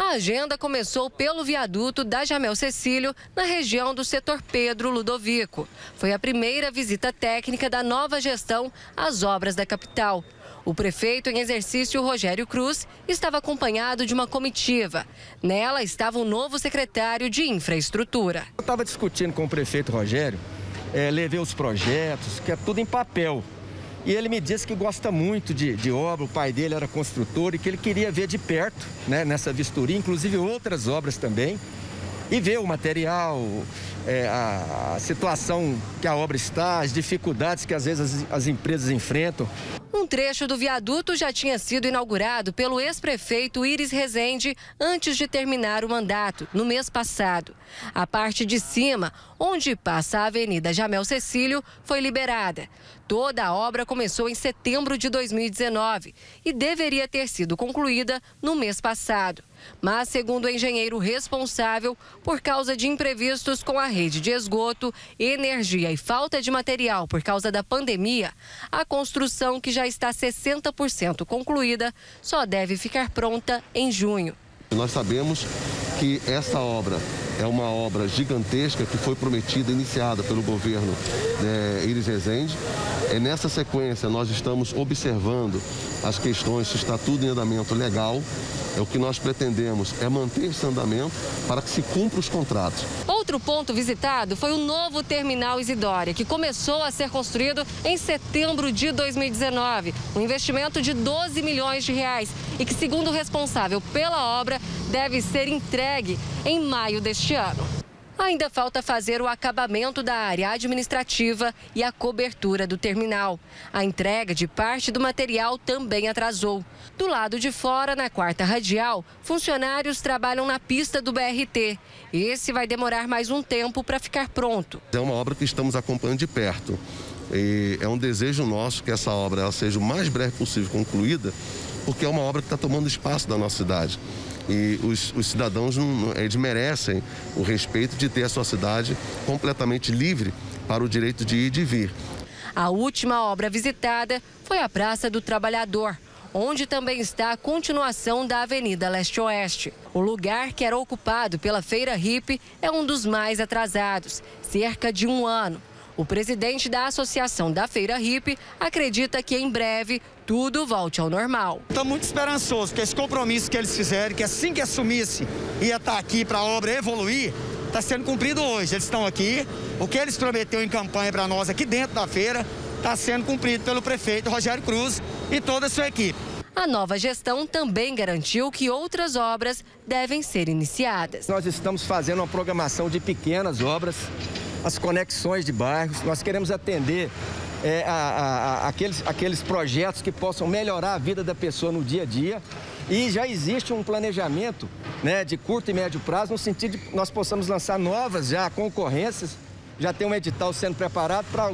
A agenda começou pelo viaduto da Jamel Cecílio, na região do setor Pedro Ludovico. Foi a primeira visita técnica da nova gestão às obras da capital. O prefeito em exercício, Rogério Cruz, estava acompanhado de uma comitiva. Nela estava o novo secretário de Infraestrutura. Eu estava discutindo com o prefeito Rogério, é, levei os projetos, que é tudo em papel. E ele me disse que gosta muito de, de, obra, o pai dele era construtor e que ele queria ver de perto, né, nessa vistoria, inclusive outras obras também, e ver o material, é, a, a, situação que a obra está, as dificuldades que às vezes as, as empresas enfrentam. Um trecho do viaduto já tinha sido inaugurado pelo ex-prefeito Iris Rezende antes de terminar o mandato, no mês passado. A parte de cima, onde passa a Avenida Jamel Cecílio, foi liberada. Toda a obra começou em setembro de 2019 e deveria ter sido concluída no mês passado. Mas, segundo o engenheiro responsável, por causa de imprevistos com a rede de esgoto, energia e falta de material por causa da pandemia, a construção, que já está 60% concluída, só deve ficar pronta em junho. Nós sabemos que essa obra é uma obra gigantesca que foi prometida, iniciada pelo governo é, Iris Rezende. É, nessa sequência, nós estamos observando as questões se está tudo em andamento legal. É o que nós pretendemos é manter esse andamento para que se cumpra os contratos. Outro ponto visitado foi o novo terminal Isidória, que começou a ser construído em setembro de 2019. Um investimento de 12 milhões de reais e que, segundo o responsável pela obra, deve ser entregue em maio deste ano. Ainda falta fazer o acabamento da área administrativa e a cobertura do terminal. A entrega de parte do material também atrasou. Do lado de fora, na quarta radial, funcionários trabalham na pista do BRT. Esse vai demorar mais um tempo para ficar pronto. É uma obra que estamos acompanhando de perto. E é um desejo nosso que essa obra seja o mais breve possível concluída, porque é uma obra que está tomando espaço da nossa cidade. E os, os cidadãos não, eles merecem o respeito de ter a sua cidade completamente livre para o direito de ir e de vir. A última obra visitada foi a Praça do Trabalhador, onde também está a continuação da Avenida Leste-Oeste. O lugar que era ocupado pela Feira Hip é um dos mais atrasados, cerca de um ano. O presidente da Associação da Feira Hip acredita que em breve tudo volte ao normal. Estou muito esperançoso que esse compromisso que eles fizeram, que assim que assumisse ia estar tá aqui para a obra evoluir, está sendo cumprido hoje. Eles estão aqui, o que eles prometeram em campanha para nós aqui dentro da feira está sendo cumprido pelo prefeito Rogério Cruz e toda a sua equipe. A nova gestão também garantiu que outras obras devem ser iniciadas. Nós estamos fazendo uma programação de pequenas obras as conexões de bairros. Nós queremos atender é, a, a, a, aqueles, aqueles projetos que possam melhorar a vida da pessoa no dia a dia. E já existe um planejamento né, de curto e médio prazo, no sentido de que nós possamos lançar novas já concorrências, já tem um edital sendo preparado para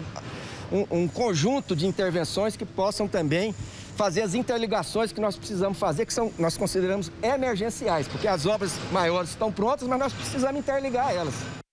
um, um conjunto de intervenções que possam também fazer as interligações que nós precisamos fazer, que são, nós consideramos emergenciais, porque as obras maiores estão prontas, mas nós precisamos interligar elas.